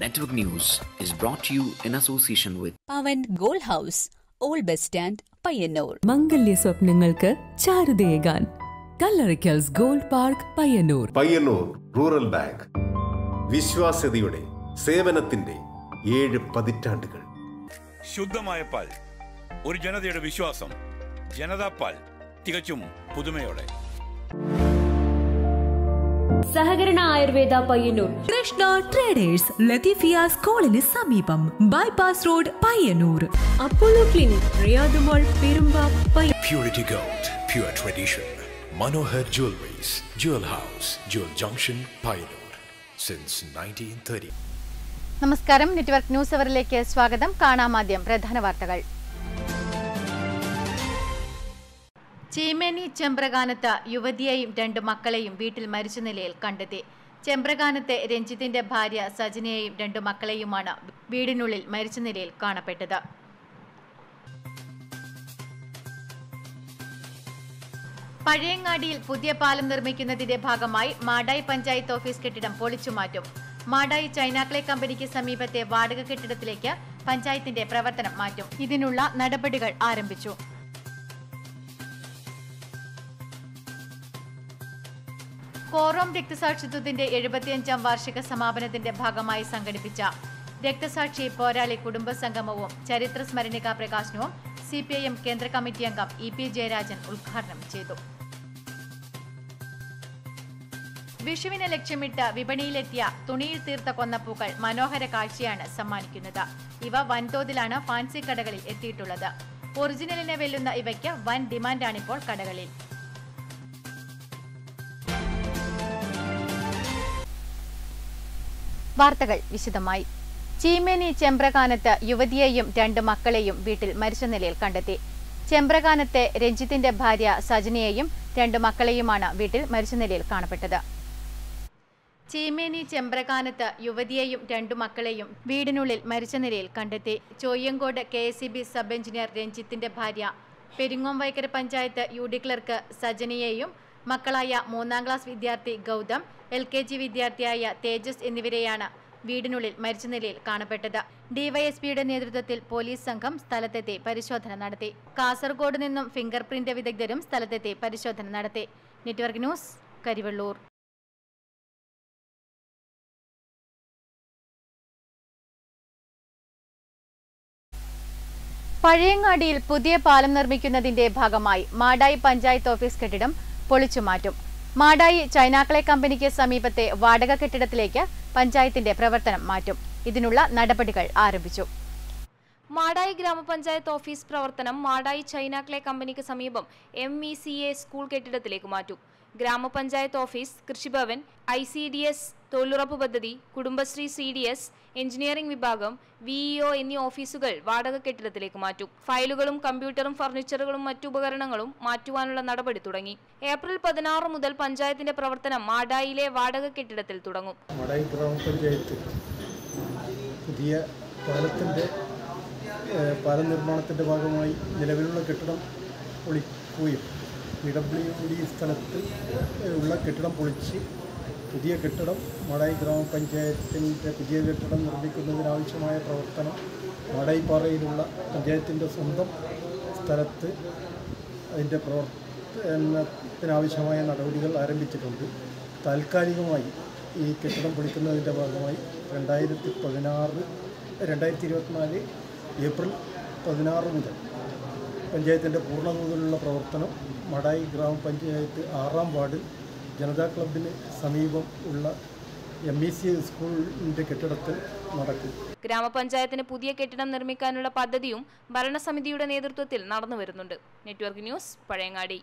Network News is brought to you in association with Pavan gold house old bus stand Payyanur മംഗല്യ സ്വപ്നങ്ങൾക്ക് ചാരുതയേകാൻ. Kallarikkals gold park Payyanur Payyanur rural bank വിശ്വാസ്യതയുടെ സേവനത്തിന്റെ ഏഴ് പതിറ്റാണ്ടുകൾ. ശുദ്ധമായ പാൽ ഒരു ജനതയുടെ വിശ്വാസം ജനതാ പാൽ തികച്ചും പുതുമയോടെ. സഹകരണ ആയുർവേദ പയ്യന്നൂർ കൃഷ്ണ ട്രേഡേഴ്സ് ലത്തീഫിയ സ്കൂളിന് സമീപം bypass road Payyanur Apollo clinic റിയാദുമോൾ Perumba പയ്യ Purity Gold, pure tradition. Manohar Jewelries, Jewel House, Jewel Junction, Pioneer. Since 1930. നമസ്കാരം നെറ്റ്വർക്ക് ന്യൂസ് അവറിലേക്ക് സ്വാഗതം കാണാമാദ്യം പ്രധാന വാർത്തകൾ ചീമേനി ചെമ്പ്രകാനത്ത് യുവതിയെയും രണ്ട് മക്കളെയും വീട്ടിൽ മരിച്ച നിലയിൽ കണ്ടെത്തി. ചെമ്പ്രകാനത്തെ രഞ്ജിത്തിന്റെ ഭാര്യ സജിനയെയും രണ്ട് മക്കളെയുമാണ് വീടിനുള്ളിൽ മരിച്ച നിലയിൽ കാണപ്പെട്ടത്. പഴയങ്ങാടിയിൽ പുതിയ പാലം നിർമ്മിക്കുന്നതിന്റെ ഭാഗമായി മാടായി പഞ്ചായത്ത് ഓഫീസ് കെട്ടിടം പൊളിച്ചുമാറ്റും മാടായി ചൈനാക്ലെ കമ്പനിക്ക് സമീപത്തെ വാടക കെട്ടിടത്തിലേക്ക് പഞ്ചായത്തിന്റെ പ്രവർത്തനം മാറ്റും. ഇതിനുള്ള നടപടികൾ ആരംഭിച്ചു. കോറോം രക്തസാക്ഷിത്വത്തിന്റെ എഴുപത്തിയഞ്ചാം വാർഷിക സമാപനത്തിന്റെ ഭാഗമായി സംഘടിപ്പിച്ച രക്തസാക്ഷി പോരാളി കുടുംബ സംഗമവും ചരിത്ര സ്മരണികാ പ്രകാശനവും സി പി ഐ എം കേന്ദ്ര കമ്മിറ്റി അംഗം ഇ പി ജയരാജൻ ഉദ്ഘാടനം ചെയ്തു. വിഷുവിനെ ലക്ഷ്യമിട്ട് വിപണിയിലെത്തിയ തുണിയിൽ തീർത്ത കൊന്നപ്പൂക്കൾ മനോഹര കാഴ്ചയാണ് സമ്മാനിക്കുന്നത്. ഇവ വൻതോതിലാണ് ഫാൻസി കടകളിൽ എത്തിയിട്ടുള്ളത്. ഒറിജിനലിനെ വെല്ലുന്ന ഇവയ്ക്ക് വൻ ഡിമാൻഡാണിപ്പോൾ കടകളിൽ. വാർത്തകൾ വിശദമായി. ചീമേനി ചെമ്പ്രകാനത്ത് യുവതിയെയും രണ്ട് മക്കളെയും വീട്ടിൽ മരിച്ച നിലയിൽ കണ്ടെത്തി. ചെമ്പ്രകാനത്തെ രഞ്ജിത്തിന്റെ ഭാര്യ സജനിയെയും രണ്ട് മക്കളെയുമാണ് വീട്ടിൽ മരിച്ച നിലയിൽ കാണപ്പെട്ടത്. ചീമേനി ചെമ്പ്രകാനത്ത് യുവതിയെയും രണ്ടു മക്കളെയും വീടിനുള്ളിൽ മരിച്ച നിലയിൽ കണ്ടെത്തി. Choyyamkode K S B sub engineer രഞ്ജിത്തിന്റെ ഭാര്യ Peringome Vaikkara panchayat U D clerk സജനിയെയും മക്കളായ മൂന്നാം ക്ലാസ് വിദ്യാർത്ഥി ഗൗതം എൽ കെ ജി വിദ്യാർത്ഥിയായ തേജസ് എന്നിവരെയാണ് വീടിനുള്ളിൽ മരിച്ച നിലയിൽ കാണപ്പെട്ടത്. ഡിവൈഎസ്പിയുടെ നേതൃത്വത്തിൽ പോലീസ് സംഘം സ്ഥലത്തെത്തി പരിശോധന നടത്തി. കാസർഗോഡ് നിന്നും ഫിംഗർ പ്രിന്റ് വിദഗ്ധരും സ്ഥലത്തെത്തി പരിശോധന നടത്തി. Network news Karivellur. പഴയങ്ങാടിയിൽ പുതിയ പാലം നിർമ്മിക്കുന്നതിന്റെ ഭാഗമായി മാടായി പഞ്ചായത്ത് ഓഫീസ് കെട്ടിടം പൊളിച്ചുമാറ്റും മാടായി ചൈനാക്കളെ കമ്പനിക്ക് സമീപത്തെ വാടക കെട്ടിടത്തിലേക്ക് പഞ്ചായത്തിന്റെ പ്രവർത്തനം മാറ്റും. ഇതിനുള്ള നടപടികൾ ആരംഭിച്ചു. മാടായി ഗ്രാമപഞ്ചായത്ത് ഓഫീസ് പ്രവർത്തനം മാടായി ചൈനാക്ലെ കമ്പനിക്ക് സമീപം M E C A school കെട്ടിടത്തിലേക്ക് മാറ്റും. ഗ്രാമപഞ്ചായത്ത് office Krishibhavan I C D S തൊഴിലുറപ്പ് പദ്ധതി Kudumbashree C D S engineering വിഭാഗം വിഇഒ എന്നീ ഓഫീസുകൾ വാടക കെട്ടിടത്തിലേക്ക് മാറ്റും. ഫയലുകളും കമ്പ്യൂട്ടറും ഫർണിച്ചറുകളും മറ്റു ഉപകരണങ്ങളും മാറ്റുവാനുള്ള നടപടി തുടങ്ങി. ഏപ്രിൽ പതിനാറ് മുതൽ പഞ്ചായത്തിന്റെ പ്രവർത്തനം മാടായിലെ വാടക കെട്ടിടത്തിൽ തുടങ്ങും. മടായി ഗ്രാമപഞ്ചായത്ത് പുതിയ പാലത്തിന്റെ പാലം നിർമ്മാണത്തിന്റെ ഭാഗമായി നിലവിലുള്ള കെട്ടിടം പൊളിക്കുകയും പി ഡബ്ല്യു ഡി സ്ഥലത്ത് ഉള്ള കെട്ടിടം പൊളിച്ച് പുതിയ കെട്ടിടം മടായി ഗ്രാമപഞ്ചായത്തിന്റെ പുതിയ കെട്ടിടം നിർമ്മിക്കുന്നതിനാവശ്യമായ പ്രവർത്തനം മടായിപ്പാറയിലുള്ള പഞ്ചായത്തിന്റെ സ്വന്തം സ്ഥലത്ത് അതിന്റെ പ്രവർത്തനത്തിനാവശ്യമായ നടപടികൾ ആരംഭിച്ചിട്ടുണ്ട്. താൽക്കാലികമായി ഈ കെട്ടിടം പൊളിക്കുന്നതിന്റെ ഭാഗമായി രണ്ടായിരത്തി പതിനാറ് രണ്ടായിരത്തി ഇരുപത്തിനാല് ഏപ്രിൽ പതിനാറ് മുതൽ പഞ്ചായത്തിന്റെ പൂർണതോതിലുള്ള പ്രവർത്തനം മടായി ഗ്രാമപഞ്ചായത്ത് ആറാം വാർഡ് ജനതാ ക്ലബിന് സമീപം ഉള്ള എം ഇ സി സ്കൂളിന്റെ കെട്ടിടത്തിൽ നടക്കും. ഗ്രാമപഞ്ചായത്തിന് പുതിയ കെട്ടിടം നിർമ്മിക്കാനുള്ള പദ്ധതിയും ഭരണസമിതിയുടെ നേതൃത്വത്തിൽ നടന്നു വരുന്നുണ്ട്. Network news Pazhayangadi.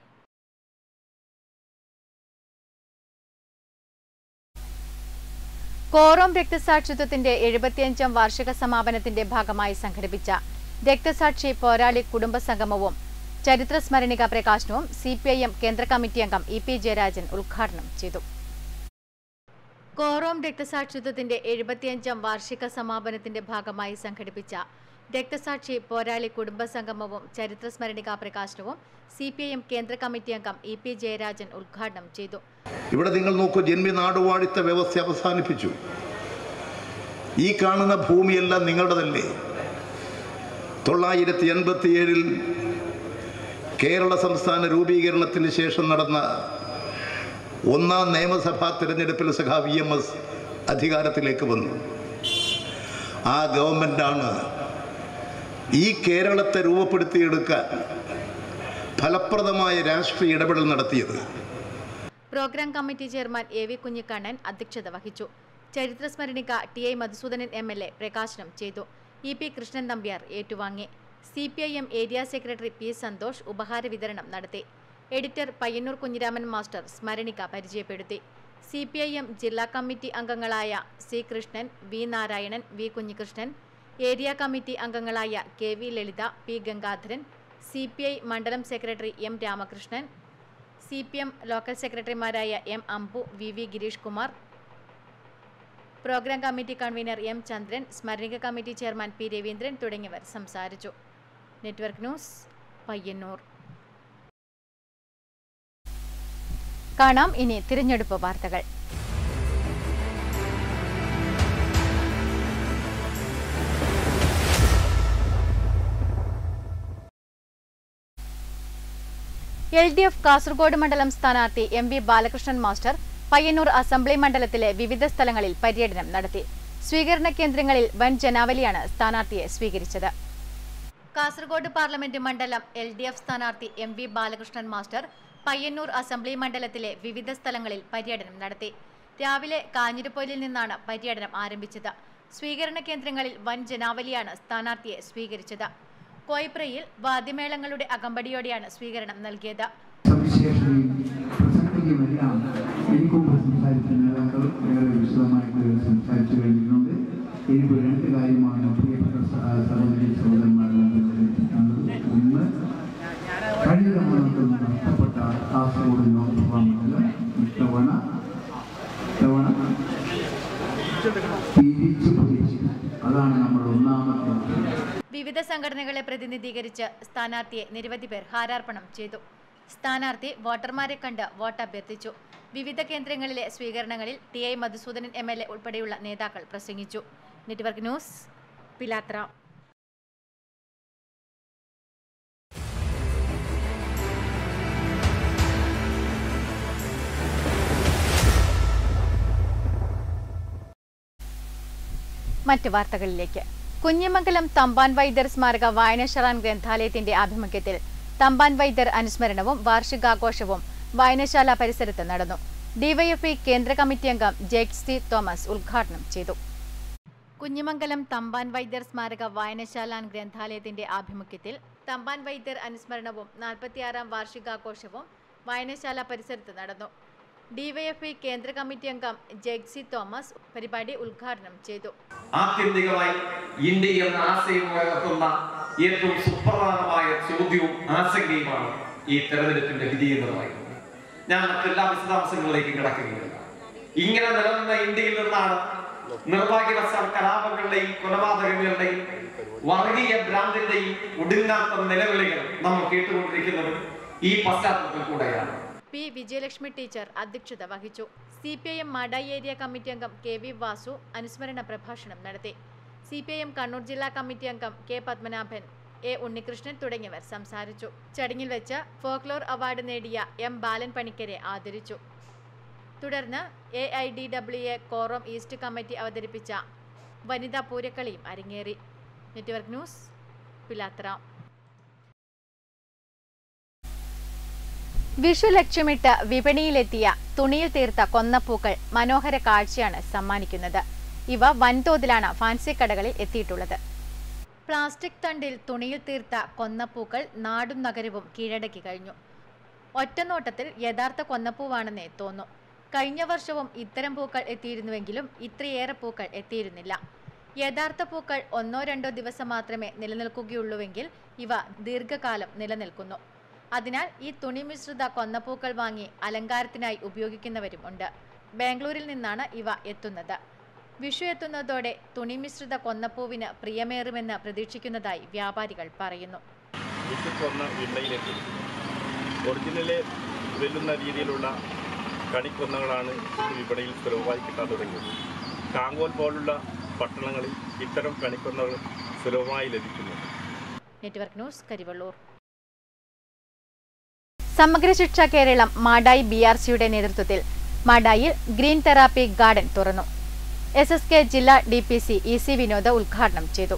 കോറോം രക്തസാക്ഷിത്വത്തിന്റെ എഴുപത്തിയഞ്ചാം വാർഷിക സമാപനത്തിന്റെ ഭാഗമായി സംഘടിപ്പിച്ച രക്തസാക്ഷി പോരാളി കുടുംബ സംഗമവും ചരിത്ര സ്മരണിക പ്രകാശനവും സി പി ഐ എം കേന്ദ്ര കമ്മിറ്റി അംഗം ഇ പി ജയരാജൻ ഉദ്ഘാടനം ചെയ്തു. കോറോം രക്തസാക്ഷിത്വത്തിന്റെ എഴുപത്തിയഞ്ചാം വാർഷിക സമാപനത്തിന്റെ ഭാഗമായി സംഘടിപ്പിച്ച രക്തസാക്ഷി പോരാളി കുടുംബ സംഗമവും ചരിത്ര സ്മരണിക പ്രകാശനവും സി പി ഐ എം കേന്ദ്ര കമ്മിറ്റി അംഗം ഇ പി ജയരാജൻ ഉദ്ഘാടനം ചെയ്തു. ഇവിടെ നിങ്ങൾ നോക്കൂ ജന്മി നാടുവാഴിത്ത വ്യവസ്ഥ അവസാനിപ്പിച്ചു. ഈ കാണുന്ന ഭൂമിയെല്ലാം നിങ്ങളുടെതല്ലേ? തൊള്ളായിരത്തി എൺപത്തി ഏഴിൽ കേരള സംസ്ഥാന രൂപീകരണത്തിന് ശേഷം നടന്ന ഒന്നാം നിയമസഭാ തിരഞ്ഞെടുപ്പിൽ സഖാ വി എം എസ് അധികാരത്തിലേക്ക് വന്നു. ആ ഗവൺമെന്റാണ് ഈ കേരളത്തെ രൂപപ്പെടുത്തിയെടുക്കാൻ ഫലപ്രദമായ രാഷ്ട്രീയ ഇടപെടൽ നടത്തിയത്. Programme committee chairman A V Kunhikannan അധ്യക്ഷത വഹിച്ചു. ചരിത്രസ്മരണിക T I Madhusoodanan M L A പ്രകാശനം ചെയ്തു. ഇ പി കൃഷ്ണൻ നമ്പ്യാർ ഏറ്റുവാങ്ങി. C P I M area secretary P Santhosh ഉപഹാര വിതരണം നടത്തി. എഡിറ്റർ പയ്യന്നൂർ കുഞ്ഞിരാമൻ മാസ്റ്റർ സ്മരണിക പരിചയപ്പെടുത്തി. സി പി ഐ എം ജില്ലാ കമ്മിറ്റി അംഗങ്ങളായ C Krishnan V Narayanan V Kunhikrishnan area committee അംഗങ്ങളായ K V Lalitha P Gangadharan C P I മണ്ഡലം secretary M Ramakrishnan C P M local സെക്രട്ടറിമാരായ M Ambu V V Gireesh Kumar programme committee convener M Chandran സ്മരണിക committee chairman P Raveendran തുടങ്ങിയവർ സംസാരിച്ചു. Network news Payyanur കാണാം ഇനി തിരഞ്ഞെടുപ്പ് വാർത്തകൾ. L D F Kasaragod മണ്ഡലം സ്ഥാനാർത്ഥി M V Balakrishnan master Payyanur assembly മണ്ഡലത്തിലെ വിവിധ സ്ഥലങ്ങളിൽ പര്യടനം നടത്തി. സ്വീകരണ കേന്ദ്രങ്ങളിൽ വൻ ജനാവലിയാണ് സ്ഥാനാർത്ഥിയെ സ്വീകരിച്ചത്. കാസർഗോഡ് പാർലമെന്റ് മണ്ഡലം എൽ ഡി എഫ് സ്ഥാനാർത്ഥി M V Balakrishnan master Payyanur assembly മണ്ഡലത്തിലെ വിവിധ സ്ഥലങ്ങളിൽ പര്യടനം നടത്തി. രാവിലെ കാഞ്ഞിരപ്പൊയിലിൽ നിന്നാണ് പര്യടനം ആരംഭിച്ചത്. സ്വീകരണ കേന്ദ്രങ്ങളിൽ വൻ ജനാവലിയാണ് സ്ഥാനാർത്ഥിയെ സ്വീകരിച്ചത്. കോയിപ്രയിൽ വാദ്യമേളങ്ങളുടെ അകമ്പടിയോടെയാണ് സ്വീകരണം നൽകിയത്. പ്രതിനിധീകരിച്ച് സ്ഥാനാർത്ഥിയെ നിരവധി പേർ ഹാരാർപ്പണം ചെയ്തു. സ്ഥാനാർത്ഥി വോട്ടർമാരെ കണ്ട് വോട്ട് അഭ്യർത്ഥിച്ചു. വിവിധ കേന്ദ്രങ്ങളിലെ സ്വീകരണങ്ങളിൽ T I Madhusoodanan M L A ഉൾപ്പെടെയുള്ള നേതാക്കൾ പ്രസംഗിച്ചു. Network news Pilathara. മറ്റ് വാർത്തകളിലേക്ക്. കുഞ്ഞിമംഗലം തമ്പാൻ വൈദ്യർ സ്മാരക വായനശാലാൻ ഗ്രന്ഥാലയത്തിന്റെ ആഭിമുഖ്യത്തിൽ തമ്പാൻ വൈദ്യർ അനുസ്മരണവും വാർഷികാഘോഷവും വായനശാല പരിസരത്ത് നടന്നു. ഡിവൈഎഫ്ഐ കേന്ദ്ര കമ്മിറ്റി അംഗം സി തോമസ് ഉദ്ഘാടനം ചെയ്തു. കുഞ്ഞിമംഗലം തമ്പാൻ വൈദ്യർ സ്മാരക വായനശാലാൻ ഗ്രന്ഥാലയത്തിന്റെ ആഭിമുഖ്യത്തിൽ തമ്പാൻ വൈദ്യർ അനുസ്മരണവും നാൽപ്പത്തിയാറാം വാർഷികാഘോഷവും വായനശാല പരിസരത്ത് നടന്നു. ഡിവൈഎഫ്ഐ കേന്ദ്ര കമ്മിറ്റി അംഗം ജെഗ്സി തോമസ് പരിപാടി ഉദ്ഘാടനം ചെയ്തു. ആത്യന്തികമായി ഇന്ത്യ എന്ന ആശയം ഉയർത്തുന്ന ഏറ്റവും സുപ്രധാനമായ ചോദ്യവും ആശങ്കയുമാണ് ഈ തെരഞ്ഞെടുപ്പിന്റെ വിധി ഞാൻ മറ്റെല്ലാ വിശദാംശങ്ങളിലേക്കും കിടക്കുകയില്ല ഇങ്ങനെ നിലനിന്ന ഇന്ത്യയിൽ നിന്നാണ് നിർഭാഗ്യവശാൽ കലാപങ്ങളുടെയും കൊലപാതകങ്ങളുടെയും വർഗീയ ഭ്രാന്തിന്റെയും ഒടുങ്ങാത്ത നിലവിളികൾ നമ്മൾ കേട്ടുകൊണ്ടിരിക്കുന്നത് ഈ പശ്ചാത്തലത്തിൽ കൂടെയാണ്. പി വിജയലക്ഷ്മി ടീച്ചർ അധ്യക്ഷത വഹിച്ചു. C P I M Madayi area committee അംഗം കെ വി വാസു അനുസ്മരണ പ്രഭാഷണം നടത്തി. C P I M Kannur ജില്ലാ കമ്മിറ്റി അംഗം കെ പത്മനാഭൻ എ ഉണ്ണികൃഷ്ണൻ തുടങ്ങിയവർ സംസാരിച്ചു. ചടങ്ങിൽ വെച്ച് ഫോക്ലോർ അവാർഡ് നേടിയ എം ബാലൻ പണിക്കരെ ആദരിച്ചു. തുടർന്ന് A I D W A Korom east committee അവതരിപ്പിച്ച വനിതാ പൂരക്കളിയും അരങ്ങേറി. നെറ്റ്വർക്ക് ന്യൂസ് പിലാത്ര വിഷു ലക്ഷ്യമിട്ട് വിപണിയിലെത്തിയ തുണിയിൽ തീർത്ത കൊന്നപ്പൂക്കൾ മനോഹര കാഴ്ചയാണ് സമ്മാനിക്കുന്നത്. ഇവ വൻതോതിലാണ് ഫാൻസി കടകളിൽ എത്തിയിട്ടുള്ളത്. പ്ലാസ്റ്റിക് തണ്ടിൽ തുണിയിൽ തീർത്ത കൊന്നപ്പൂക്കൾ നാടും നഗരവും കീഴടക്കി കഴിഞ്ഞു. ഒറ്റനോട്ടത്തിൽ യഥാർത്ഥ കൊന്നപ്പൂവാണെന്നേ തോന്നും. കഴിഞ്ഞ വർഷവും ഇത്തരം പൂക്കൾ എത്തിയിരുന്നുവെങ്കിലും ഇത്രയേറെ പൂക്കൾ എത്തിയിരുന്നില്ല. യഥാർത്ഥ പൂക്കൾ ഒന്നോ രണ്ടോ ദിവസം മാത്രമേ നിലനിൽക്കുകയുള്ളൂവെങ്കിൽ ഇവ ദീർഘകാലം നിലനിൽക്കുന്നു. അതിനാൽ ഈ തുണി മിശ്രിത കൊന്നപ്പൂക്കൾ വാങ്ങി അലങ്കാരത്തിനായി ഉപയോഗിക്കുന്നവരും ഉണ്ട് ബാംഗ്ലൂരിൽ നിന്നാണ് ഇവ എത്തുന്നത്. വിഷു എത്തുന്നതോടെ തുണി മിശ്രിത കൊന്നപ്പൂവിന് പ്രിയമേറുമെന്ന് പ്രതീക്ഷിക്കുന്നതായി വ്യാപാരികൾ പറയുന്നു. ഒറിജിനലെ വെല്ലുന്ന രീതിയിലുള്ള കണിക്കൊന്നകളാണ് വിപണിയിൽ സുലഭമായി കിട്ടാൻ തുടങ്ങിയത്. കാങ്കോൽ പോലുള്ള പട്ടണങ്ങളിൽ ഇത്തരം കണിക്കൊന്നകൾ സുലഭമായി ലഭിക്കുന്നു. Network news Karivellur. Samagra Shiksha Keralam Madayi B R സിയുടെ നേതൃത്വത്തിൽ മാടായിൽ ഗ്രീൻ തെറാപ്പി ഗാർഡൻ തുറന്നു. എസ് എസ് കെ ജില്ലാ D P C E C Vinod ഉദ്ഘാടനം ചെയ്തു.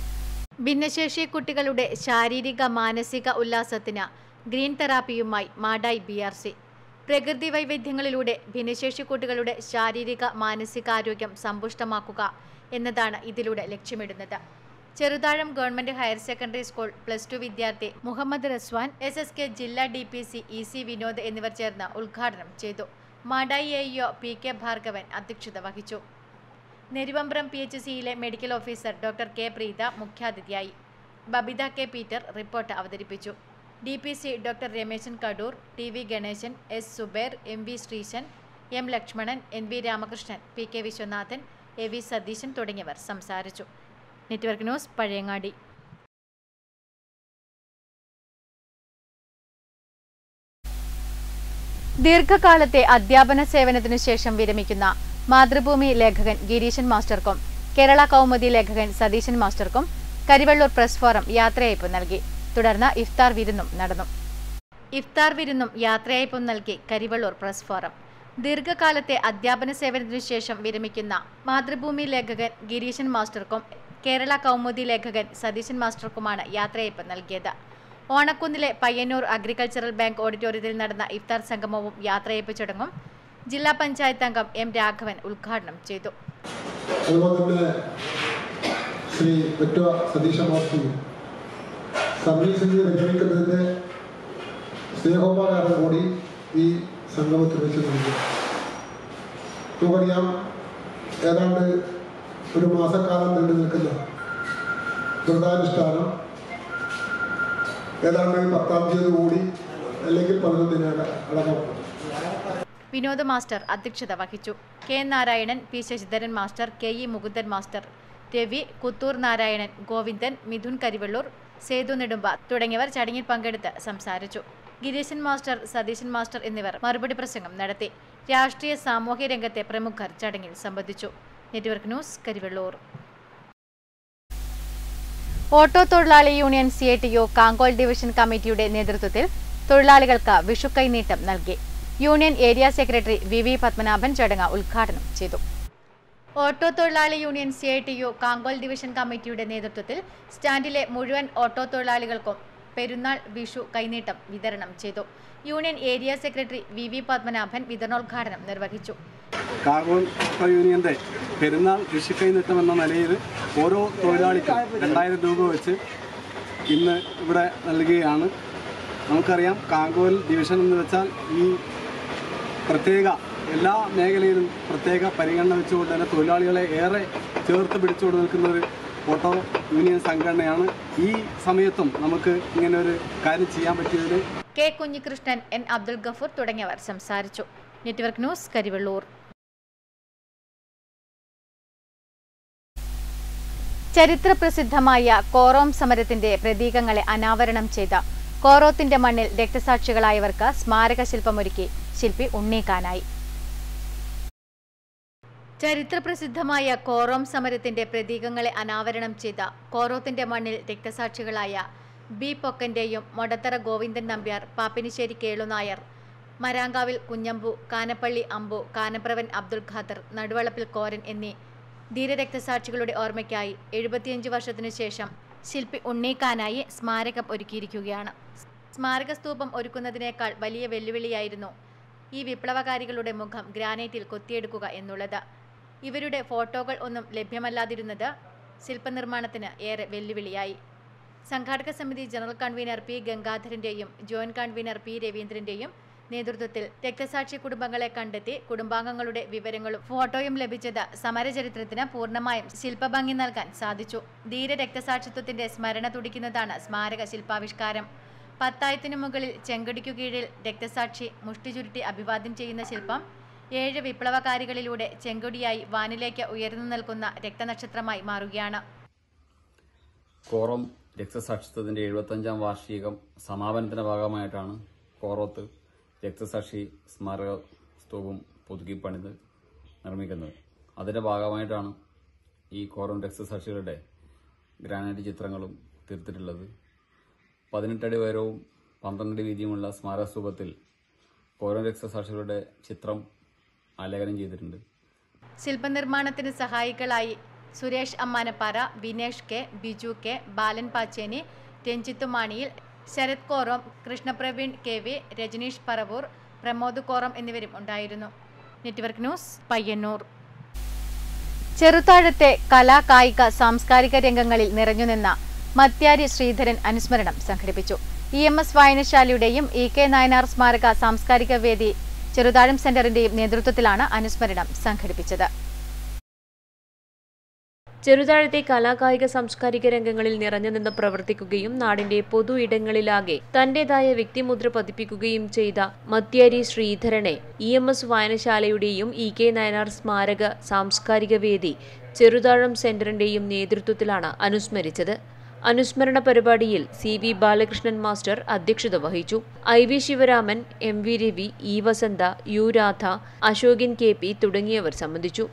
ഭിന്നശേഷി കുട്ടികളുടെ ശാരീരിക മാനസിക ഉല്ലാസത്തിന് ഗ്രീൻ തെറാപ്പിയുമായി മാടായി ബി ആർ സി. പ്രകൃതി വൈവിധ്യങ്ങളിലൂടെ ഭിന്നശേഷി കുട്ടികളുടെ ശാരീരിക മാനസികാരോഗ്യം സമ്പുഷ്ടമാക്കുക എന്നതാണ് ഇതിലൂടെ ലക്ഷ്യമിടുന്നത്. Cheruthazham government higher secondary school plus two വിദ്യാർത്ഥി Muhammad Rizwan S S K ജില്ലാ D P C E C Vinod എന്നിവർ ചേർന്ന് ഉദ്ഘാടനം ചെയ്തു. Madayi A E O P K Bhargavan അധ്യക്ഷത വഹിച്ചു. നെരുവമ്പ്രം പി എച്ച് സിയിലെ medical officer doctor K Preetha മുഖ്യാതിഥിയായി. ബബിത കെ പീറ്റർ റിപ്പോർട്ട് അവതരിപ്പിച്ചു. D P C doctor Rameshan Kadur T V Ganeshan S Zubair M V Sreesan M Lakshmanan N V Ramakrishnan P K Viswanathan A V Satheesan തുടങ്ങിയവർ സംസാരിച്ചു. Network news Pazhayangadi ദീർഘകാലത്തെ അധ്യാപന സേവനത്തിനു ശേഷം വിരമിക്കുന്ന മാതൃഭൂമി ലേഖകൻ ഗിരീശൻ മാസ്റ്റർക്കും കേരള കൗമുദി ലേഖകൻ സതീശൻ മാസ്റ്റർക്കും കരിവള്ളൂർ പ്രസ് ഫോറം യാത്രയയപ്പ് നൽകി. തുടർന്ന് ഇഫ്താർ വിരുന്നും നടന്നു. ഇഫ്താർ വിരുന്നും യാത്രയയപ്പും നൽകി കരിവള്ളൂർ പ്രസ് ഫോറം. ദീർഘകാലത്തെ അധ്യാപന സേവനത്തിനു ശേഷം വിരമിക്കുന്ന മാതൃഭൂമി ലേഖകൻ ഗിരീശൻ മാസ്റ്റർക്കും കേരള കൗമുദി ലേഖകൻ സതീശൻ മാസ്റ്റർക്കുമാണ് യാത്രയയപ്പ് നൽകിയത്. ഓണക്കുന്നിലെ പയ്യന്നൂർ അഗ്രികൾച്ചറൽ ബാങ്ക് ഓഡിറ്റോറിയത്തിൽ നടന്ന ഇഫ്താർ സംഗമവും യാത്രയയപ്പ് ചടങ്ങും ജില്ലാ പഞ്ചായത്ത് അംഗം എം രാഘവൻ ഉദ്ഘാടനം ചെയ്തു. ശ്രീ സതീശ മാസ്റ്റർ കൂടി ഈ ഏതാണ്ട് ഒരു മാസക്കാലം നീണ്ടു നിൽക്കുന്ന. വ്രതാനുഷ്ഠാനം ഏതാണ്ട് പത്താം തീയതി കൂടി അല്ലെങ്കിൽ പതിനൊന്നിനാണ് അടങ്ങും വിനോദ മാസ്റ്റർ അധ്യക്ഷത വഹിച്ചു. K Narayanan P Sasidharan master K E Mukundan master Ravi Kuthur Narayanan Govindan Mithun Karivellur Sethu Nedumba തുടങ്ങിയവർ ചടങ്ങിൽ പങ്കെടുത്ത് സംസാരിച്ചു. ഗിരീശൻ മാസ്റ്റർ സതീശൻ മാസ്റ്റർ എന്നിവർ മറുപടി പ്രസംഗം നടത്തി. രാഷ്ട്രീയ സാമൂഹ്യ രംഗത്തെ പ്രമുഖർ ചടങ്ങിൽ സംബന്ധിച്ചു. Network news Karuvallur. ഓട്ടോ തൊഴിലാളി union C I T U Kankol division കമ്മിറ്റിയുടെ നേതൃത്വത്തിൽ തൊഴിലാളികൾക്ക് വിഷു കൈനീട്ടം നൽകി. Union area secretary V V Padmanabhan ചടങ്ങ് ഉദ്ഘാടനം ചെയ്തു. ഓട്ടോ തൊഴിലാളി union C I T U Kankol division കമ്മിറ്റിയുടെ നേതൃത്വത്തിൽ സ്റ്റാൻഡിലെ മുഴുവൻ ഓട്ടോ തൊഴിലാളികൾക്കും പെരുന്നാൾ വിഷു കൈനീട്ടം വിതരണം ചെയ്തു. Union area secretary V V Padmanabhan വിതരണോദ്ഘാടനം നിർവഹിച്ചു. യൂണിയന്റെ പെരുന്നാൾ കൃഷിക്കൈനീട്ടം എന്ന നിലയിൽ ഓരോ തൊഴിലാളിക്കും രണ്ടായിരം രൂപ വെച്ച് ഇന്ന് ഇവിടെ നൽകുകയാണ്. നമുക്കറിയാം കാങ്കോൽ ഡിവിഷൻ എന്ന് വെച്ചാൽ ഈ പ്രത്യേക എല്ലാ മേഖലയിലും പ്രത്യേക പരിഗണന വെച്ചുകൊണ്ട് തന്നെ തൊഴിലാളികളെ ഏറെ ചേർത്ത് പിടിച്ചുകൊണ്ട് നിൽക്കുന്ന ഒരു ഓട്ടോ യൂണിയൻ സംഘടനയാണ്. ഈ സമയത്തും നമുക്ക് ഇങ്ങനെ ഒരു കാര്യം ചെയ്യാൻ പറ്റിയത് കെ കുഞ്ഞികൃഷ്ണൻ എൻ അബ്ദുൽ ഗഫൂർ തുടങ്ങിയവർ സംസാരിച്ചു. Network news Karivellur. ചരിത്രപ്രസിദ്ധമായ കോറോം സമരത്തിന്റെ പ്രതീകങ്ങളെ അനാവരണം ചെയ്ത കോറോത്തിന്റെ മണ്ണിൽ രക്തസാക്ഷികളായവർക്ക് സ്മാരക ശില്പമൊരുക്കി ശില്പി ഉണ്ണീക്കാനായി ചരിത്രപ്രസിദ്ധമായ കോറോം സമരത്തിന്റെ പ്രതീകങ്ങളെ അനാവരണം ചെയ്ത കോറോത്തിന്റെ മണ്ണിൽ രക്തസാക്ഷികളായ ബി പൊക്കന്റെയും മൊടത്തറ ഗോവിന്ദൻ നമ്പ്യാർ പാപ്പിനിശ്ശേരി കേളുനായർ മരാങ്കാവിൽ കുഞ്ഞമ്പു കാനപ്പള്ളി അമ്പു കാനപ്രവൻ അബ്ദുൽ ഖാദർ നടുവളപ്പിൽ കോരൻ എന്നീ ധീരരക്തസാക്ഷികളുടെ ഓർമ്മയ്ക്കായി എഴുപത്തിയഞ്ച് വർഷത്തിനു ശേഷം ശില്പി ഉണ്ണീക്കാനായി സ്മാരകം ഒരുക്കിയിരിക്കുകയാണ്. സ്മാരക സ്തൂപം ഒരുക്കുന്നതിനേക്കാൾ വലിയ വെല്ലുവിളിയായിരുന്നു ഈ വിപ്ലവകാരികളുടെ മുഖം ഗ്രാനൈറ്റിൽ കൊത്തിയെടുക്കുക എന്നുള്ളത്. ഇവരുടെ ഫോട്ടോകൾ ഒന്നും ലഭ്യമല്ലാതിരുന്നത് ശില്പനിർമ്മാണത്തിന് ഏറെ വെല്ലുവിളിയായി. സംഘാടക സമിതി ജനറൽ കൺവീനർ പി ഗംഗാധരന്റെയും ജോയിന്റ് കൺവീനർ പി രവീന്ദ്രന്റെയും നേതൃത്വത്തിൽ രക്തസാക്ഷി കുടുംബങ്ങളെ കണ്ടെത്തി കുടുംബാംഗങ്ങളുടെ വിവരങ്ങളും ഫോട്ടോയും ലഭിച്ചത് സമരചരിത്രത്തിന് പൂർണമായും ശില്പഭംഗി നൽകാൻ സാധിച്ചു. ധീര രക്തസാക്ഷിത്വത്തിന്റെ സ്മരണ തുടിക്കുന്നതാണ് സ്മാരക ശില്പാവിഷ്കാരം. പത്തായത്തിനു മുകളിൽ ചെങ്കടിക്കു കീഴിൽ രക്തസാക്ഷി മുഷ്ടി ചുരുട്ടി അഭിവാദ്യം ചെയ്യുന്ന ശില്പം ഏഴ് വിപ്ലവകാരികളിലൂടെ ചെങ്കൊടിയായി വാനിലേക്ക് ഉയർന്നു നിൽക്കുന്ന രക്തനക്ഷത്രമായി മാറുകയാണ്. കോറം രക്തസാക്ഷിത്വത്തിന്റെ എഴുപത്തഞ്ചാം വാർഷികം സമാപനത്തിന്റെ ഭാഗമായിട്ടാണ് കോറോത്ത് രക്തസാക്ഷി സ്മാരക സ്തൂപം പുതുക്കി പണിത് നിർമ്മിക്കുന്നത്. അതിന്റെ ഭാഗമായിട്ടാണ് ഈ കോറം രക്തസാക്ഷികളുടെ ഗ്രാനൈറ്റ് ചിത്രങ്ങളും തീർത്തിട്ടുള്ളത്. പതിനെട്ടടി ഉയരവും പന്ത്രണ്ടടി വീതിയുമുള്ള സ്മാരക സ്തൂപത്തിൽ കോറം രക്തസാക്ഷികളുടെ ചിത്രം ആലേഖനം ചെയ്തിട്ടുണ്ട്. ശില്പനിർമ്മാണത്തിന് സഹായികളായി Suresh Ammanappara Vinesh K Biju K Balan Pacheni Ranjith Maniyil Sarath Korom Krishnapraveen K V Rajaneesh Paravur Pramod Korom എന്നിവരും ഉണ്ടായിരുന്നു. Network news Payyanur. ചെറുതാഴത്തെ കലാ കായിക സാംസ്കാരിക രംഗങ്ങളിൽ നിറഞ്ഞുനിന്ന മത്യാരി ശ്രീധരൻ അനുസ്മരണം സംഘടിപ്പിച്ചു. ഇ എം എസ് വായനശാലയുടെയും ഇ കെ നായനാർ സ്മാരക സാംസ്കാരിക വേദി ചെറുതാഴം സെന്ററിന്റെയും നേതൃത്വത്തിലാണ് അനുസ്മരണം സംഘടിപ്പിച്ചത്. ചെറുതാഴത്തെ കലാകായിക സാംസ്കാരിക രംഗങ്ങളിൽ നിറഞ്ഞു നിന്ന് പ്രവർത്തിക്കുകയും നാടിന്റെ പൊതു ഇടങ്ങളിലാകെ തന്റേതായ വ്യക്തിമുദ്ര പതിപ്പിക്കുകയും ചെയ്ത മത്യാരി ശ്രീധരനെ ഇ എം എസ് വായനശാലയുടെയും ഇ കെ നയനാർ സ്മാരക സാംസ്കാരിക വേദി ചെറുതാഴം സെന്ററിന്റെയും നേതൃത്വത്തിലാണ് അനുസ്മരിച്ചത്. അനുസ്മരണ പരിപാടിയിൽ സി വി ബാലകൃഷ്ണൻ മാസ്റ്റർ അധ്യക്ഷത വഹിച്ചു. I V Sivaraman M V Ravi E Vasantha U Radha Asokan K P തുടങ്ങിയവർ സംബന്ധിച്ചു.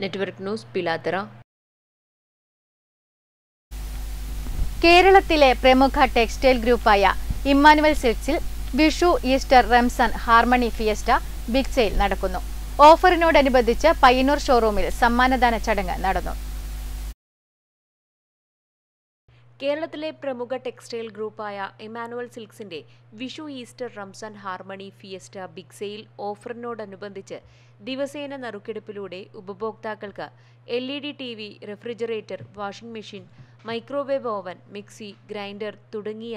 Network news Pilathara. കേരളത്തിലെ പ്രമുഖ ടെക്സ്റ്റൈൽ ഗ്രൂപ്പായ Emmanuel സിൽക്സിൽ Vishu Easter Ramzan harmony fiesta big sale നടക്കുന്നു. ഓഫറിനോടനുബന്ധിച്ച് പയ്യന്നൂർ ഷോറൂമിൽ സമ്മാനദാന ചടങ്ങ് നടന്നു. കേരളത്തിലെ പ്രമുഖ ടെക്സ്റ്റൈൽ ഗ്രൂപ്പായ Emmanuel സിൽക്സിന്റെ Vishu Easter Ramzan harmony fiesta big sale ഓഫറിനോടനുബന്ധിച്ച് ദിവസേന നറുക്കെടുപ്പിലൂടെ ഉപഭോക്താക്കൾക്ക് L E D T V refrigerator washing machine microwave oven mixie grinder തുടങ്ങിയ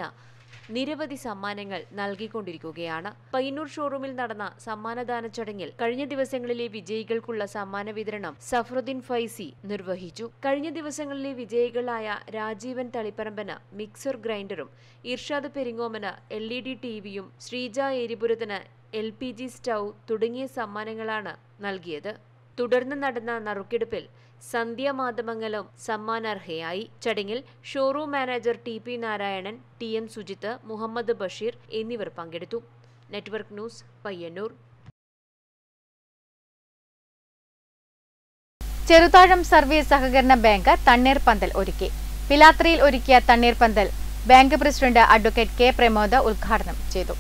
നിരവധി സമ്മാനങ്ങൾ നൽകിക്കൊണ്ടിരിക്കുകയാണ്. പയ്യന്നൂർ ഷോറൂമിൽ നടന്ന സമ്മാനദാന ചടങ്ങിൽ കഴിഞ്ഞ ദിവസങ്ങളിലെ വിജയികൾക്കുള്ള സമ്മാന വിതരണം സഫറുദ്ദീൻ ഫൈസി നിർവഹിച്ചു. കഴിഞ്ഞ ദിവസങ്ങളിലെ വിജയികളായ രാജീവൻ തളിപ്പറമ്പന് മിക്സർ ഗ്രൈൻഡറും ഇർഷാദ് പെരിങ്ങോമന് എൽ ഇ ഡി ടിവിയും ശ്രീജ ഏരിപുരത്തിന് എൽ പി ജി സ്റ്റൗ തുടങ്ങിയ സമ്മാനങ്ങളാണ് നൽകിയത്. തുടർന്ന് നടന്ന നറുക്കെടുപ്പിൽ സന്ധ്യ മാതമംഗലം സമ്മാനാർഹയായി. ചടങ്ങിൽ showroom manager T P Narayanan T M Sujith Muhammad Basheer എന്നിവർ പങ്കെടുത്തു. Network news Payyanur. Cheruthazham service സഹകരണ ബാങ്ക് തണ്ണീർപന്തൽ ഒരുക്കി. പിലാത്രിയിൽ ഒരുക്കിയ Thanneerpanthal bank president advocate K Pramod ഉദ്ഘാടനം ചെയ്തു.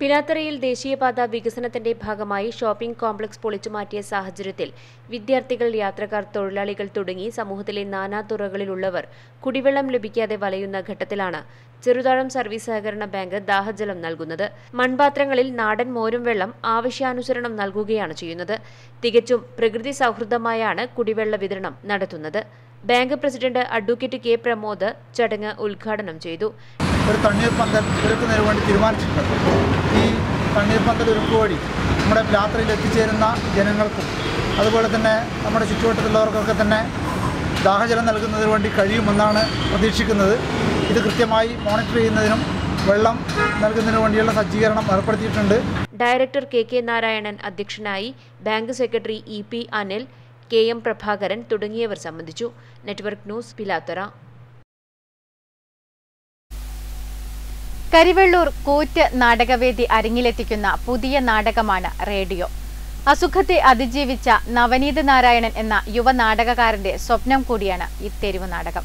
പിലാത്തറയിൽ ദേശീയപാത വികസനത്തിന്റെ ഭാഗമായി ഷോപ്പിംഗ് കോംപ്ലക്സ് പൊളിച്ചുമാറ്റിയ സാഹചര്യത്തിൽ വിദ്യാർത്ഥികൾ യാത്രക്കാർ തൊഴിലാളികൾ തുടങ്ങി സമൂഹത്തിലെ നാനാതുറകളിലുള്ളവർ കുടിവെള്ളം ലഭിക്കാതെ വലയുന്ന ഘട്ടത്തിലാണ് ചെറുതാഴം സർവീസ് സഹകരണ ബാങ്ക് ദാഹജലം നൽകുന്നത്. മൺപാത്രങ്ങളിൽ നാടൻ മോരും വെള്ളം ആവശ്യാനുസരണം നൽകുകയാണ് ചെയ്യുന്നത്. തികച്ചും പ്രകൃതി സൗഹൃദമായാണ് കുടിവെള്ള വിതരണം നടത്തുന്നത്. Bank president advocate K Pramod ചടങ്ങ് ഉദ്ഘാടനം ചെയ്തു. ഒരു തണ്ണീർപ്പന്തൽ ഒരുക്കുന്നതിന് വേണ്ടി തീരുമാനിച്ചിട്ടുണ്ട്. ഈ തണ്ണീർപ്പന്തൽ ഒരുക്കുക വഴി നമ്മുടെ യാത്രയിൽ എത്തിച്ചേരുന്ന ജനങ്ങൾക്കും അതുപോലെ തന്നെ നമ്മുടെ ചുറ്റുവട്ടത്തുള്ളവർക്കൊക്കെ തന്നെ ദാഹജലം നൽകുന്നതിന് വേണ്ടി കഴിയുമെന്നാണ് പ്രതീക്ഷിക്കുന്നത്. ഇത് കൃത്യമായി മോണിറ്റർ ചെയ്യുന്നതിനും വെള്ളം നൽകുന്നതിനു വേണ്ടിയുള്ള സജ്ജീകരണം ഏർപ്പെടുത്തിയിട്ടുണ്ട്. ഡയറക്ടർ കെ കെ നാരായണൻ അധ്യക്ഷനായി bank secretary E P Anil K M Prabhakaran തുടങ്ങിയവർ സംബന്ധിച്ചു. Network news Pilathara. കരിവെള്ളൂർ കൂറ്റ് നാടകവേദി അരങ്ങിലെത്തിക്കുന്ന പുതിയ നാടകമാണ് റേഡിയോ. അസുഖത്തെ അതിജീവിച്ച നവനീത് നാരായണൻ എന്ന യുവ നാടകകാരന്റെ സ്വപ്നം കൂടിയാണ് ഈ തെരുവ് നാടകം.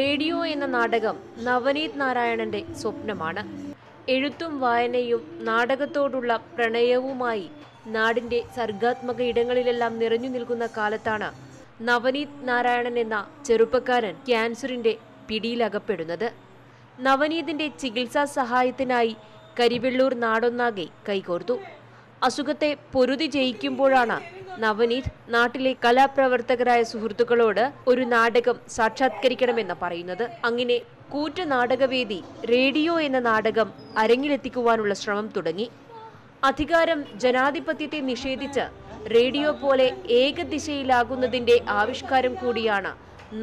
റേഡിയോ എന്ന നാടകം നവനീത് നാരായണന്റെ സ്വപ്നമാണ്. എഴുത്തും വായനയും നാടകത്തോടുള്ള പ്രണയവുമായി നാടിന്റെ സർഗാത്മക ഇടങ്ങളിലെല്ലാം നിറഞ്ഞു നിൽക്കുന്ന കാലത്താണ് നവനീത് നാരായണൻ എന്ന ചെറുപ്പക്കാരൻ ക്യാൻസറിന്റെ പിടിയിലകപ്പെടുന്നത് നവനീതിന്റെ ചികിത്സാ സഹായത്തിനായി കരിവെള്ളൂർ നാടൊന്നാകെ കൈകോർത്തു. അസുഖത്തെ പൊരുതി ജയിക്കുമ്പോഴാണ് നവനീത് നാട്ടിലെ കലാപ്രവർത്തകരായ സുഹൃത്തുക്കളോട് ഒരു നാടകം സാക്ഷാത്കരിക്കണമെന്ന് പറയുന്നത്. അങ്ങനെ കൂറ്റ നാടകവേദി റേഡിയോ എന്ന നാടകം അരങ്ങിലെത്തിക്കുവാനുള്ള ശ്രമം തുടങ്ങി. അധികാരം ജനാധിപത്യത്തെ നിഷേധിച്ച് റേഡിയോ പോലെ ഏകദിശയിലാകുന്നതിന്റെ ആവിഷ്കാരം കൂടിയാണ്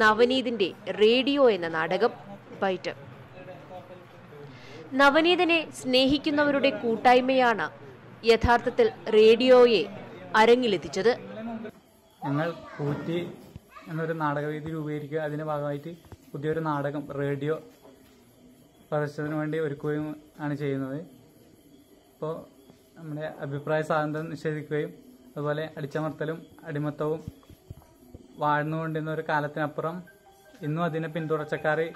നവനീതിന്റെ റേഡിയോ എന്ന നാടകം. ബൈറ്റ്. നവനീതിനെ സ്നേഹിക്കുന്നവരുടെ കൂട്ടായ്മയാണ് യഥാർത്ഥത്തിൽ റേഡിയോയെ അരങ്ങിലെത്തിച്ചത്. ഞങ്ങൾ കൂറ്റി എന്നൊരു നാടകവേദി രൂപീകരിക്കുക. അതിന്റെ ഭാഗമായിട്ട് പുതിയൊരു നാടകം റേഡിയോ പ്രദർശനത്തിന് വേണ്ടി ഒരുക്കുകയും ആണ് ചെയ്യുന്നത്. ഇപ്പോൾ നമ്മുടെ അഭിപ്രായ സ്വാതന്ത്ര്യം നിഷേധിക്കുകയും അതുപോലെ അടിച്ചമർത്തലും അടിമത്തവും വാഴ്ന്നുകൊണ്ടിരുന്ന ഒരു കാലത്തിനപ്പുറം ഇന്നും അതിനെ പിന്തുടർച്ചക്കാർ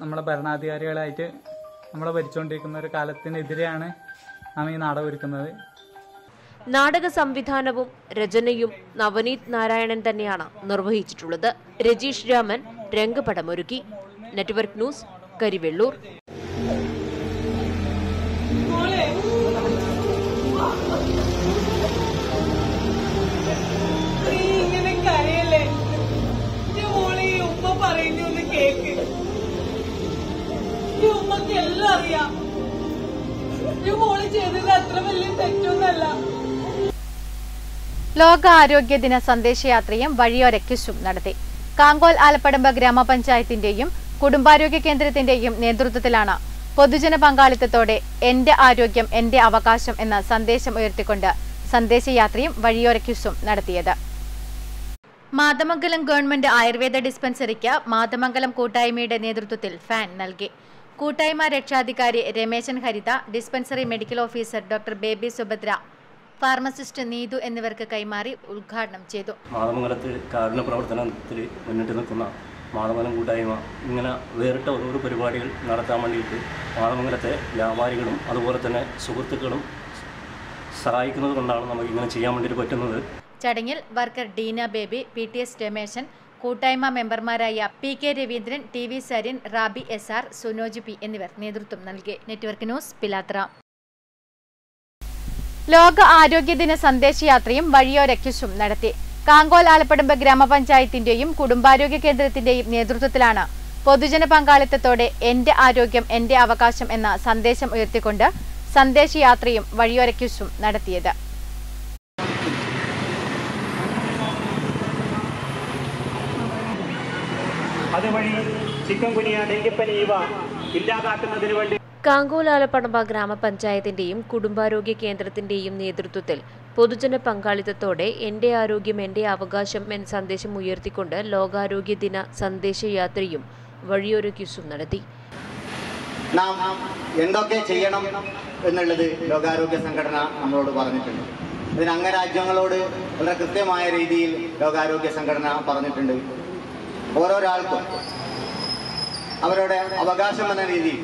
നമ്മളെ ഭരണാധികാരികളായിട്ട് നമ്മളെ ഭരിച്ചുകൊണ്ടിരിക്കുന്ന ഒരു കാലത്തിനെതിരെയാണ് നാം ഈ നാടകം ഒരുക്കുന്നത്. നാടക സംവിധാനവും രചനയും നവനീത് നാരായണൻ തന്നെയാണ് നിർവഹിച്ചിട്ടുള്ളത്. Rajeesh Raman രംഗപടമൊരുക്കി. Network news Karivellur. എല്ലാം അറിയാം. മോൾ ചെയ്തത് അത്ര വലിയ തെറ്റൊന്നല്ല. ലോക ആരോഗ്യ ദിന സന്ദേശയാത്രയും വഴിയോരക്കിസും നടത്തി. കാങ്കോൽ ആലപ്പടമ്പ് ഗ്രാമപഞ്ചായത്തിന്റെയും കുടുംബാരോഗ്യ കേന്ദ്രത്തിന്റെയും നേതൃത്വത്തിലാണ് പൊതുജന പങ്കാളിത്തത്തോടെ എന്റെ ആരോഗ്യം എന്റെ അവകാശം എന്ന സന്ദേശം ഉയർത്തിക്കൊണ്ട് സന്ദേശയാത്രയും വഴിയോരക്കിസും നടത്തിയത്. മാതമംഗലം ഗവൺമെന്റ് ആയുർവേദ ഡിസ്പെൻസറിക്ക് മാതമംഗലം കൂട്ടായ്മയുടെ നേതൃത്വത്തിൽ ഫാൻ നൽകി. കൂട്ടായ്മ രക്ഷാധികാരി Rameshan Haritha dispensary medical officer doctor Baby Subhadra pharmacist Neethu എന്നിവർക്ക് കൈമാറി ഉദ്ഘാടനം ചെയ്തു. മാതമംഗലത്ത് കാരുണ്യ പ്രവർത്തനത്തിൽ മുന്നിട്ട് നിൽക്കുന്ന മാതമംഗലം കൂട്ടായ്മ ഇങ്ങനെ വേറിട്ട ഓരോരോ പരിപാടികൾ നടത്താൻ വേണ്ടിയിട്ട് മാതമംഗലത്തെ വ്യാപാരികളും അതുപോലെ തന്നെ സുഹൃത്തുക്കളും സഹായിക്കുന്നത് കൊണ്ടാണ് നമുക്ക് ഇങ്ങനെ ചെയ്യാൻ വേണ്ടിയിട്ട് പറ്റുന്നത്. ചടങ്ങിൽ worker Deena Baby P T S Rameshan കൂട്ടായ്മ മെമ്പർമാരായ P K Raveendran T V Sarin Rabi S R Sunoj P എന്നിവർ നേതൃത്വം നൽകി. Network news Pilathara. ലോക ആരോഗ്യ ദിന സന്ദേശയാത്രയും വഴിയോരക്കിസും നടത്തി. കാങ്കോൽ ആലപ്പടമ്പ് ഗ്രാമപഞ്ചായത്തിന്റെയും കുടുംബാരോഗ്യ കേന്ദ്രത്തിന്റെയും നേതൃത്വത്തിലാണ് പൊതുജന പങ്കാളിത്തത്തോടെ എന്റെ ആരോഗ്യം എന്റെ അവകാശം എന്ന സന്ദേശം ഉയർത്തിക്കൊണ്ട് സന്ദേശയാത്രയും വഴിയോരക്കിസും നടത്തിയത്. അതുവഴി ചിക്കൻ കുനിയ ഡെങ്കിപ്പനി ഇവ ഇല്ലാതാക്കുന്നതിന് വേണ്ടി കാങ്കോലാലപ്പടമ്പ ഗ്രാമപഞ്ചായത്തിന്റെയും കുടുംബാരോഗ്യ കേന്ദ്രത്തിന്റെയും നേതൃത്വത്തിൽ പൊതുജന പങ്കാളിത്തത്തോടെ എന്റെ ആരോഗ്യം എന്റെ അവകാശം എന്ന സന്ദേശം ഉയർത്തിക്കൊണ്ട് ലോകാരോഗ്യ ദിന സന്ദേശയാത്രയും വഴിയൊരുക്കിസും നടത്തി. നാം എന്തൊക്കെ ചെയ്യണം എന്നുള്ളത് ലോകാരോഗ്യ സംഘടന നമ്മളോട് പറഞ്ഞിട്ടുണ്ട്. ഇതിന് അംഗരാജ്യങ്ങളോട് വളരെ കൃത്യമായ രീതിയിൽ ലോകാരോഗ്യ സംഘടന പറഞ്ഞിട്ടുണ്ട്. ഓരോരാൾക്കും അവരുടെ അവകാശം എന്ന രീതിയിൽ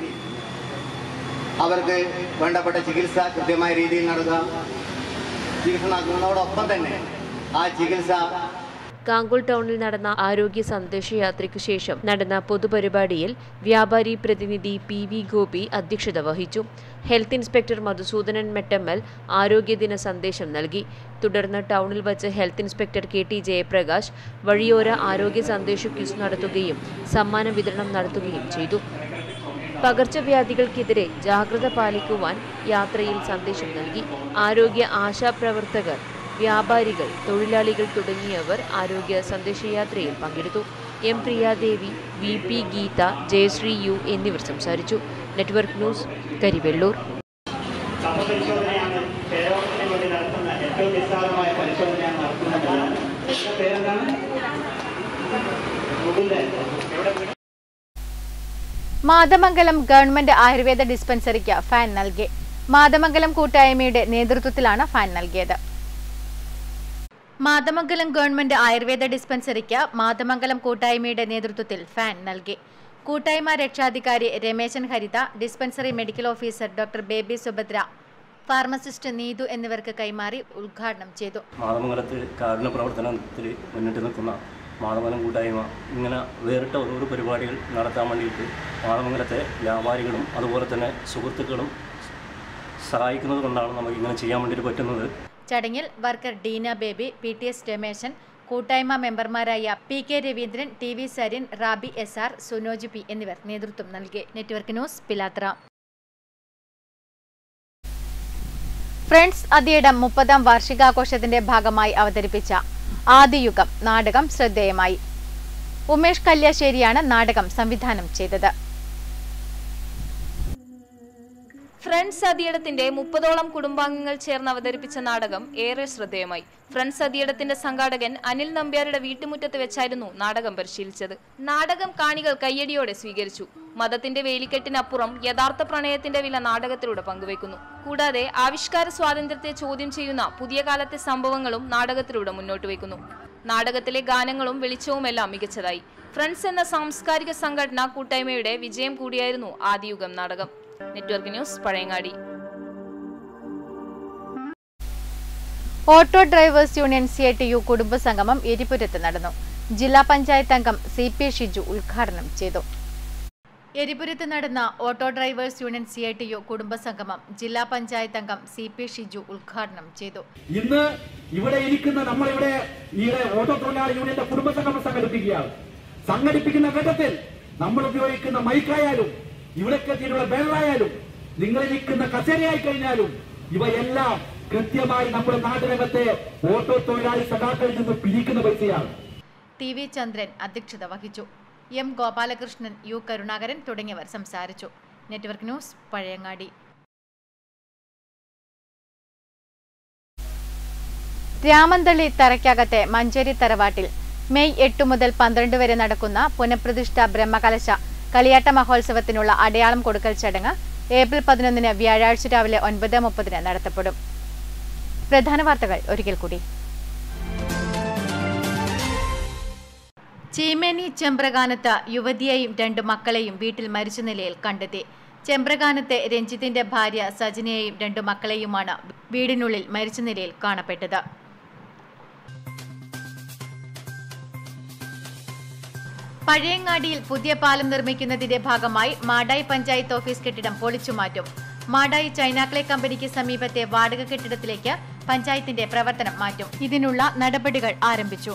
അവർക്ക് വേണ്ടപ്പെട്ട ചികിത്സ കൃത്യമായ രീതിയിൽ നടത്തുക. ചികിത്സ നടത്തുന്നതോടൊപ്പം തന്നെ ആ ചികിത്സ കാങ്കോൾ ടൗണിൽ നടന്ന ആരോഗ്യ സന്ദേശയാത്രയ്ക്കു ശേഷം നടന്ന പൊതുപരിപാടിയിൽ വ്യാപാരി പ്രതിനിധി പി വി ഗോപി അധ്യക്ഷത വഹിച്ചു. ഹെൽത്ത് ഇൻസ്പെക്ടർ മധുസൂദനൻ മെട്ടമ്മൽ ആരോഗ്യദിന സന്ദേശം നൽകി. തുടർന്ന് ടൗണിൽ വച്ച് health inspector K T Jayaprakash വഴിയോര ആരോഗ്യ സന്ദേശ ക്യൂസ് നടത്തുകയും സമ്മാന വിതരണം നടത്തുകയും ചെയ്തു. പകർച്ചവ്യാധികൾക്കെതിരെ ജാഗ്രത പാലിക്കുവാൻ യാത്രയിൽ സന്ദേശം നൽകി. ആരോഗ്യ ആശാപ്രവർത്തകർ വ്യാപാരികൾ തൊഴിലാളികൾ തുടങ്ങിയവർ ആരോഗ്യ സന്ദേശയാത്രയിൽ പങ്കെടുത്തു. M Priyadevi V P Geetha Jayasree U എന്നിവർ സംസാരിച്ചു. Network news Karivellur. Mathamangalam government Ayurveda ഡിസ്പെൻസറിക്ക് fan നൽകി. മാതമംഗലം കൂട്ടായ്മയുടെ നേതൃത്വത്തിലാണ് ഫാൻ നൽകിയത്. മാതമംഗലം ഗവൺമെന്റ് ആയുർവേദ ഡിസ്പെൻസറിക്ക് മാതമംഗലം കൂട്ടായ്മയുടെ നേതൃത്വത്തിൽ ഫാൻ നൽകി. കൂട്ടായ്മ രക്ഷാധികാരി Rameshan Haritha dispensary medical officer doctor Baby Subhadra pharmacist Neethu എന്നിവർക്ക് കൈമാറി ഉദ്ഘാടനം ചെയ്തു. മാതമംഗലത്തിൽ കാരുണ്യ പ്രവർത്തനത്തിൽ മുന്നിട്ട് നിൽക്കുന്ന മാതമംഗലം കൂട്ടായ്മ ഇങ്ങനെ വേറിട്ട ഓരോ പരിപാടികൾ നടത്താൻ വേണ്ടിയിട്ട് മാതമംഗലത്തെ വ്യാപാരികളും അതുപോലെ തന്നെ സുഹൃത്തുക്കളും സഹായിക്കുന്നത് കൊണ്ടാണ് നമുക്ക് ഇങ്ങനെ ചെയ്യാൻ വേണ്ടിയിട്ട് പറ്റുന്നത്. ചടങ്ങിൽ worker Deena Baby P T S Rameshan കൂട്ടായ്മ മെമ്പർമാരായ P K Raveendran T V Sarin Rabi S R Sunoj P എന്നിവർ നേതൃത്വം നൽകി. Network news Pilathara. Friends Athiyadam മുപ്പതാം വാർഷികാഘോഷത്തിന്റെ ഭാഗമായി അവതരിപ്പിച്ച ആദിയുഗം നാടകം ശ്രദ്ധേയമായി. ഉമേഷ് കല്യാശ്ശേരിയാണ് നാടകം സംവിധാനം ചെയ്തത്. ഫ്രണ്ട്സ് അതിയടത്തിന്റെ മുപ്പതോളം കുടുംബാംഗങ്ങൾ ചേർന്ന് അവതരിപ്പിച്ച നാടകം ഏറെ ശ്രദ്ധേയമായി. ഫ്രണ്ട്സ് അതിയടത്തിന്റെ സംഘാടകൻ അനിൽ നമ്പ്യാരുടെ വീട്ടുമുറ്റത്ത് വെച്ചായിരുന്നു നാടകം പരിശീലിച്ചത്. നാടകം കാണികൾ കയ്യടിയോടെ സ്വീകരിച്ചു. മതത്തിന്റെ വേലിക്കെട്ടിനപ്പുറം യഥാർത്ഥ പ്രണയത്തിന്റെ വില നാടകത്തിലൂടെ പങ്കുവെക്കുന്നു കൂടാതെ ആവിഷ്കാര സ്വാതന്ത്ര്യത്തെ ചോദ്യം ചെയ്യുന്ന പുതിയ കാലത്തെ സംഭവങ്ങളും നാടകത്തിലൂടെ മുന്നോട്ട് വയ്ക്കുന്നു. നാടകത്തിലെ ഗാനങ്ങളും വെളിച്ചവുമെല്ലാം മികച്ചതായി. ഫ്രണ്ട്സ് എന്ന സാംസ്കാരിക സംഘടന കൂട്ടായ്മയുടെ വിജയം കൂടിയായിരുന്നു ആദ്യയുഗം നാടകം. Network news Pazhayangadi. Auto drivers union C I T U കുടുംബസംഗമം എരിപുരത്ത് നടന്നു. ജില്ലാ പഞ്ചായത്ത് അംഗം സി പി ഷിജു ഉദ്ഘാടനം ചെയ്തു. എരിപുരത്ത് നടന്ന auto drivers union C I T U കുടുംബസംഗമം ജില്ലാ പഞ്ചായത്ത് അംഗം സി പി ഷിജു ഉദ്ഘാടനം ചെയ്തു. ഇന്ന് ഇവിടെ ഇരിക്കുന്ന നമ്മളിവിടെ ഈ ഓട്ടോ തൊഴിലാളി യൂണിയന്റെ കുടുംബസംഗമം സംഘടിപ്പിക്കുകയാണ്. സംഘടിപ്പിക്കുന്ന ഘട്ടത്തിൽ നമ്മൾ ഉപയോഗിക്കുന്ന മൈക്കായാലും ഇവിടേക്കെത്തിയുള്ള ബേറായാലും നിങ്ങൾ ഇരിക്കുന്ന കസേരയായി കഴിഞ്ഞാലും ഇവയെല്ലാം കൃത്യമായി നമ്മുടെ നാട്ടിനകത്തെ ഓട്ടോ തൊഴിലാളി സഖാക്കളിൽ നിന്ന് പിരിക്കുന്ന പൈസയാണ്. ടി വി ചന്ദ്രൻ അധ്യക്ഷത വഹിച്ചു. എം ഗോപാലകൃഷ്ണൻ യു കരുണാകരൻ തുടങ്ങിയവർ സംസാരിച്ചു. Network news Pazhayangadi. രാമന്തളി തറയ്ക്കകത്തെ മഞ്ചേരി തറവാട്ടിൽ മെയ് എട്ട് മുതൽ പന്ത്രണ്ട് വരെ നടക്കുന്ന പുനഃപ്രതിഷ്ഠ ബ്രഹ്മകലശ കളിയാട്ട മഹോത്സവത്തിനുള്ള അടയാളം കൊടുക്കൽ ചടങ്ങ് ഏപ്രിൽ പതിനൊന്നിന് വ്യാഴാഴ്ച രാവിലെ ഒൻപത് മുപ്പതിന് നടത്തപ്പെടും. പ്രധാന വാർത്തകൾ ഒരിക്കൽ കൂടി. ചീമേനി ചെമ്പ്രകാനത്ത് യുവതിയെയും രണ്ട് മക്കളെയും വീട്ടിൽ മരിച്ച നിലയിൽ കണ്ടെത്തി. ചെമ്പ്രകാനത്തെ രഞ്ജിത്തിന്റെ ഭാര്യ സജിനയെയും രണ്ട് മക്കളെയുമാണ് വീടിനുള്ളിൽ മരിച്ച നിലയിൽ കാണപ്പെട്ടത്. പഴയങ്ങാടിയിൽ പുതിയ പാലം നിർമ്മിക്കുന്നതിന്റെ ഭാഗമായി മാടായി പഞ്ചായത്ത് ഓഫീസ് കെട്ടിടം പൊളിച്ചുമാറ്റും മാടായി ചൈനാക്ലേ കമ്പനിക്ക് സമീപത്തെ വാടക കെട്ടിടത്തിലേക്ക് പഞ്ചായത്തിന്റെ പ്രവർത്തനം മാറ്റും. ഇതിനുള്ള നടപടികൾ ആരംഭിച്ചു.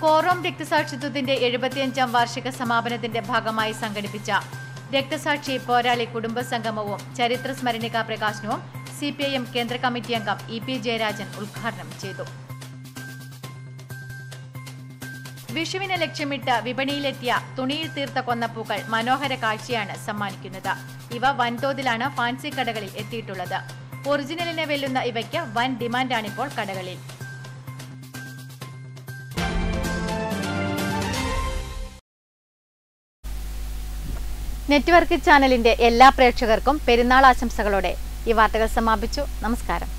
കോറോം രക്തസാക്ഷിത്വത്തിന്റെ എഴുപത്തിയഞ്ചാം വാർഷിക സമാപനത്തിന്റെ ഭാഗമായി സംഘടിപ്പിച്ച രക്തസാക്ഷി പോരാളി കുടുംബ സംഗമവും ചരിത്ര സ്മരണിക പ്രകാശനവും സി പി ഐ എം കേന്ദ്ര കമ്മിറ്റി അംഗം ഇ പി ജയരാജൻ ഉദ്ഘാടനം ചെയ്തു. വിഷുവിനെ ലക്ഷ്യമിട്ട് വിപണിയിലെത്തിയ തുണിയിൽ തീർത്ത കൊന്നപ്പൂക്കൾ മനോഹര കാഴ്ചയാണ് സമ്മാനിക്കുന്നത്. ഇവ വൻതോതിലാണ് ഫാൻസി കടകളിൽ എത്തിയിട്ടുള്ളത്. ഒറിജിനലിനെ വെല്ലുന്ന ഇവയ്ക്ക് വൻ ഡിമാൻഡാണിപ്പോൾ കടകളിൽ. നെറ്റ്വർക്ക് ചാനലിന്റെ എല്ലാ പ്രേക്ഷകർക്കും പെരുന്നാൾ ആശംസകളോടെ ഈ വാർത്തകൾ സമാപിച്ചു. നമസ്കാരം.